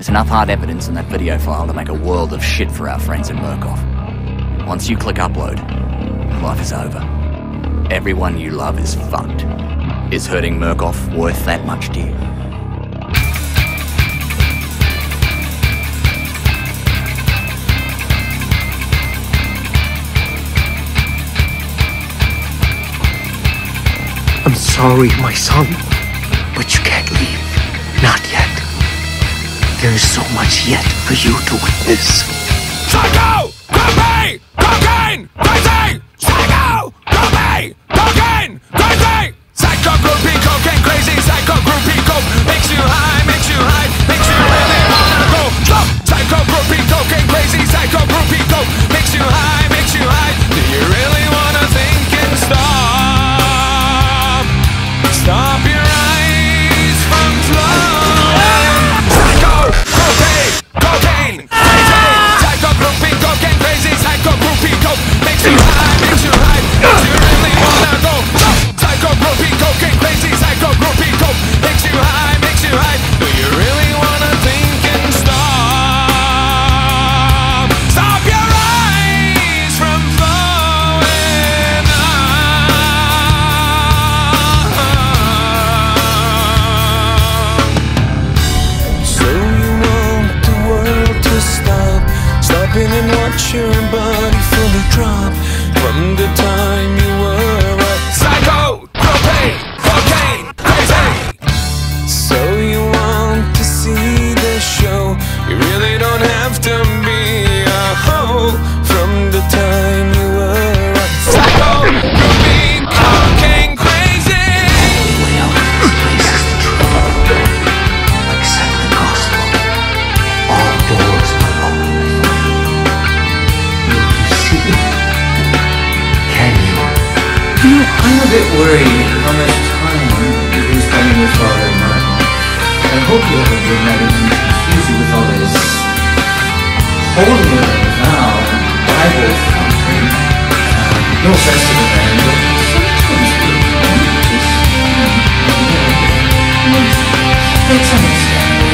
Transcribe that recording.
There's enough hard evidence in that video file to make a world of shit for our friends in Murkoff. Once you click upload, life is over. Everyone you love is fucked. Is hurting Murkoff worth that much to you? I'm sorry, my son, but you can't leave. Not yet. There is so much yet for you to witness. Psycho! Groupie! Coke I'm a bit worried how much time you're spending with Father Martin. I hope you haven't been letting him confuse you with all this holier than thou Bible thumping. Um, no offense to the man, but sometimes people just, you know, let's understand.